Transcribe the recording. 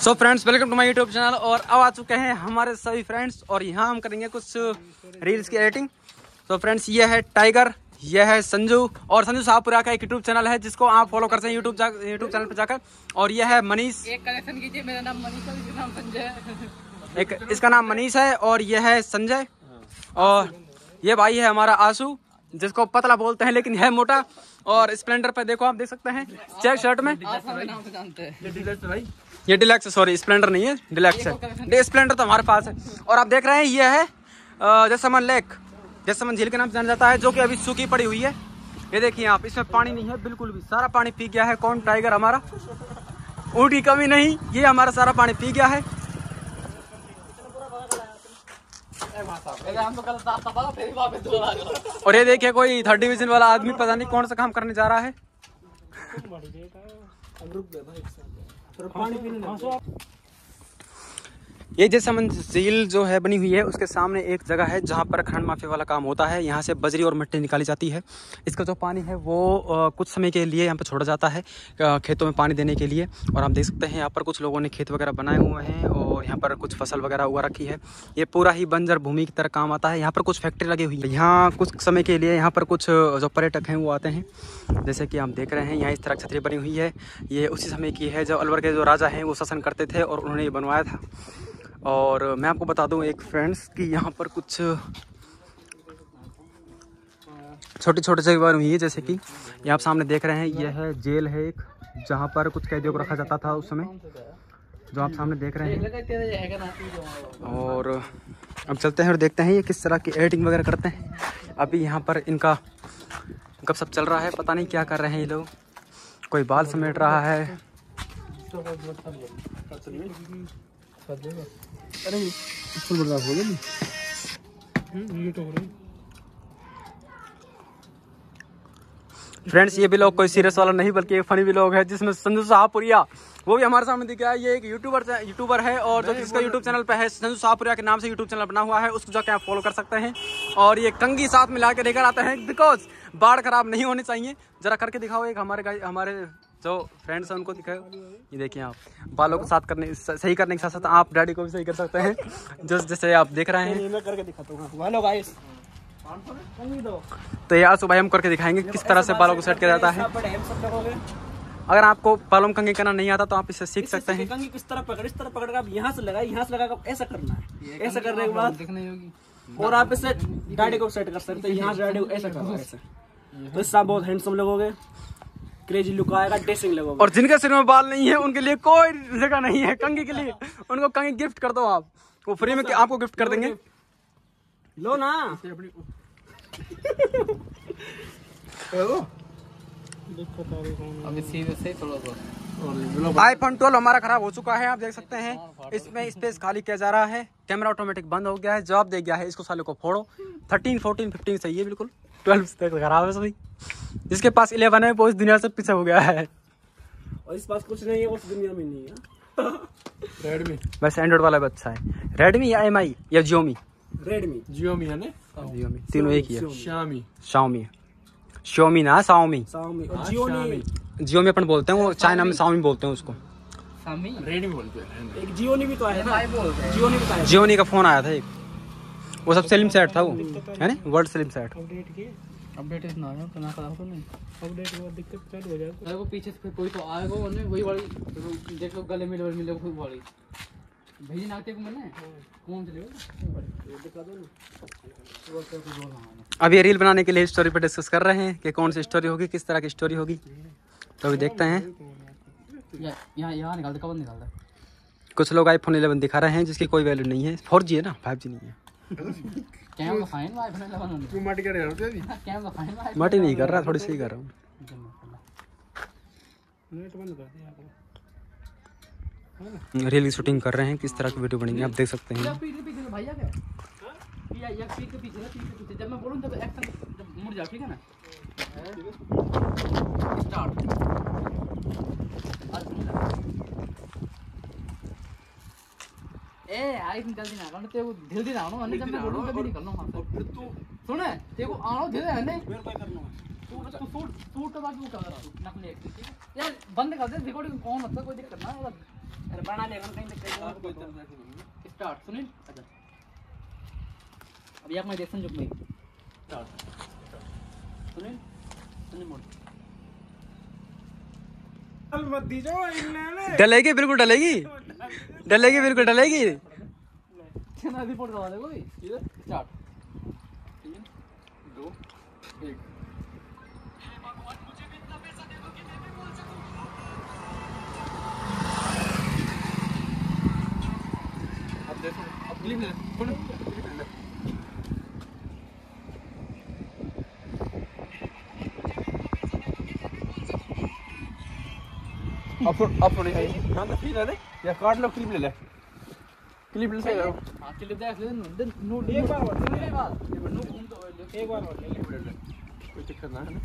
So friends welcome to my YouTube channel और अब आ चुके हैं हमारे सभी फ्रेंड्स और यहाँ हम करेंगे कुछ रील्स की एडिटिंग तो फ्रेंड्स ये है टाइगर ये है संजू और संजू साहपुरा का एक यूट्यूब चैनल है जिसको आप फॉलो कर सकते हैं यूट्यूब यूट्यूब चैनल पर जाकर। और ये है मनीष एक कनेक्शन कीजिए मेरा नाम मनीष है इसका नाम संजय एक इसका नाम मनीष है और यह है संजय और ये भाई है हमारा आशु जिसको पतला बोलते हैं लेकिन है मोटा। और स्प्लेंडर पे देखो आप देख सकते हैं। चेक शर्ट में। ये डिलक्स सॉरी स्प्लेंडर नहीं है डिलक्स है। स्प्लेंडर तो हमारे पास है। और आप देख रहे हैं, ये है जसमन लेक। जसमन झील के नाम से जाना जाता है, जो कि अभी सूखी पड़ी हुई है। ये देखिए आप, इसमें पानी नहीं है, बिल्कुल भी। सारा पानी पी गया है, कौन? टाइगर हमारा। ऊँट कमी नहीं, ये हमारा सारा पानी पी गया है। और ये देखिए, कोई थर्ड डिवीज़न वाला आदमी, पता नहीं कौन सा काम करने जा रहा है। तर पानी पिउनु ये जैसमन झील जो है बनी हुई है, उसके सामने एक जगह है जहाँ पर खंड माफ़ी वाला काम होता है। यहाँ से बजरी और मिट्टी निकाली जाती है। इसका जो पानी है वो कुछ समय के लिए यहाँ पर छोड़ा जाता है खेतों में पानी देने के लिए। और आप देख सकते हैं यहाँ पर कुछ लोगों ने खेत वगैरह बनाए हुए हैं और यहाँ पर कुछ फ़सल वगैरह उगा रखी है। ये पूरा ही बंजर भूमि की तरह काम आता है। यहाँ पर कुछ फैक्ट्री लगी हुई है। यहाँ कुछ समय के लिए यहाँ पर कुछ जो पर्यटक हैं वो आते हैं। जैसे कि आप देख रहे हैं, यहाँ इस तरह छतरी बनी हुई है। ये उसी समय की है जब अलवर के जो राजा हैं वो शासन करते थे और उन्होंने ये बनवाया था। और मैं आपको बता दूँ एक फ्रेंड्स कि यहाँ पर कुछ छोटी छोटी जगह बनी हुई है, जैसे कि ये आप सामने देख रहे हैं, यह है जेल है एक, जहाँ पर कुछ कैदियों को रखा जाता था उस समय, जो आप सामने देख रहे हैं। और अब चलते हैं और देखते हैं ये किस तरह की एडिटिंग वगैरह करते हैं। अभी यहाँ पर इनका गप सब चल रहा है, पता नहीं क्या कर रहे हैं ये लोग। कोई बाल समेट रहा है। फ्रेंड्स ये भी लोग कोई सीरियस वाला नहीं बल्कि एक फनी भी लोग है जिसमें संजू शाहपुरिया वो भी हमारे सामने दिख रहा है ये एक यूट्यूबर यूट्यूबर है और जो जिसका यूट्यूब चैनल पे है संजू शाहपुरिया के नाम से यूट्यूब चैनल बना हुआ है उसको जाके आप फॉलो कर सकते हैं और ये कंगी साथ मिला के लेकर आते हैं बिकॉज़ बाढ़ खराब नहीं होनी चाहिए। जरा करके दिखाओ एक हमारे हमारे जो फ्रेंड्स हैं उनको दिखाओ। ये देखिए आप बालों को साथ करने सही करने के साथ साथ आप डैडी को भी सही कर सकते हैं। जो जैसे आप देख रहे हैं। मैं करके दिखाता हूँ। तो ये आज सुबह हम करके दिखाएँगे किस तरह से बालों को सेट किया जाता है। अगर आपको बालों में कंघी करना नहीं आता तो आप इससे सीख सकते हैं। कंगी किस तरह पकड़ इस तरह पकड़ कर आप यहाँ से लगाए यहाँ से लगा कर ऐसा करना है। ऐसा करने के बाद दिखने होगी और आप इसे डाडी को सेट कर सकते हैं यहाँ से डाडी को ऐसा करना है। तो इससे आप बहुत हैंडसम लगोगे क्रेजी लुक आएगा ड्रेसिंग लगोगे। और जिनके सिर में बाल नहीं है उनके लिए कोई जगह नहीं है कंगी के लिए। उनको कंगी गिफ्ट कर दो आप। वो फ्री में आपको गिफ्ट कर देंगे। लो ना। अभी सीधे से थोड़ा सा आईफोन 12 हमारा खराब हो चुका है आप देख सकते हैं। इसमें स्पेस खाली किया जा रहा है। कैमरा ऑटोमेटिक बंद हो गया है जवाब दे गया है इसको सालों को फोड़ो। 13 14 15 सही है बिल्कुल। 12 तक खराब है सभी। जिसके पास 11 है वो इस दुनिया से पीछे हो गया है। और इस पास कुछ नहीं है उस दुनिया में नहीं है। रेडमी बस एंड्रॉइड वाला भी अच्छा है। रेडमी या एम या जियोमी रेडमी जियोमी है ना? जियोमी तीनों एक ही है। शामी शाओमी ना Xiaomi Xiaomi और जियो ने जियोमी अपन बोलते हैं वो चाइना में Xiaomi बोलते हैं उसको। सामी रेडमी बोलते हैं एक जियो ने भी तो आया ना? भाई बोल रहे जियो ने भी तो आया जियोनी का फ़ोन आया था एक। वो सब स्लिम सेट था वो। है ना? वर्ल्ड स्लिम सेट अपडेट किए। अपडेट इतना है तो ना खराब तो नहीं। अपडेट के बाद दिक्कत चालू हो जाएगा अरे वो पीछे से कोई तो आएगा वो नहीं वही वाली। देख लो गले मिले मिले वही वाली। भेजी नाते को मैंने। कौन चलेगा दिखा दो ना। अब ये रील बनाने के लिए स्टोरी पर डिस्कस कर रहे हैं कि कौन सी स्टोरी होगी किस तरह की स्टोरी होगी। तो अभी देखते हैं। यहाँ यहाँ निकाल दे कब निकाल दे। कुछ लोग आईफोन 11 दिखा रहे हैं जिसकी कोई वैल्यू नहीं है। फोर जी है ना? फाइव जी नहीं है। कैमरा फाइन में आईफोन 11 माटी है नहीं कर रहा थोड़ी सी कर रहा हूँ। रील की शूटिंग कर रहे हैं किस तरह की वीडियो बनेगी आप देख सकते हैं। जब मैं बोलूँ तब एक्शन मुड़ जा ठीक है ना? स्टार्ट ए आई तुम जल्दी ना करो तेरे को जब मैं बोलूँ तभी निकलना वहाँ से फिर तू सुने तेरे को है नहीं? मेरे को करना है। तू सूट सूट के बाद वो कर रहा नकली एक्टिंग यार बंद कर दे रिकॉर्डिंग ऑन मतलब कोई दिक्कत ना अरे बना लेगा कहीं तक स्टार्ट सुनील? अच्छा। अब यार मैं स्टार्ट। सुनील? सुनील मोड़ डलेगी बिल्कुल डलेगी। डलेगी बिल्कुल डलेगी। चना रिपोर्ट करवा दे कोई। इधर स्टार्ट तीन दो एक। अब देखो अब सुन क्लिप ले अब अब सुन यहाँ तक फील है रे या काट लो क्लिप ले ले। क्लिप ले जाओ हाँ क्लिप देख ले नो एक बार और, एक बार तो एक बार और ले ले ले ले कोई दिक्कत ना है ना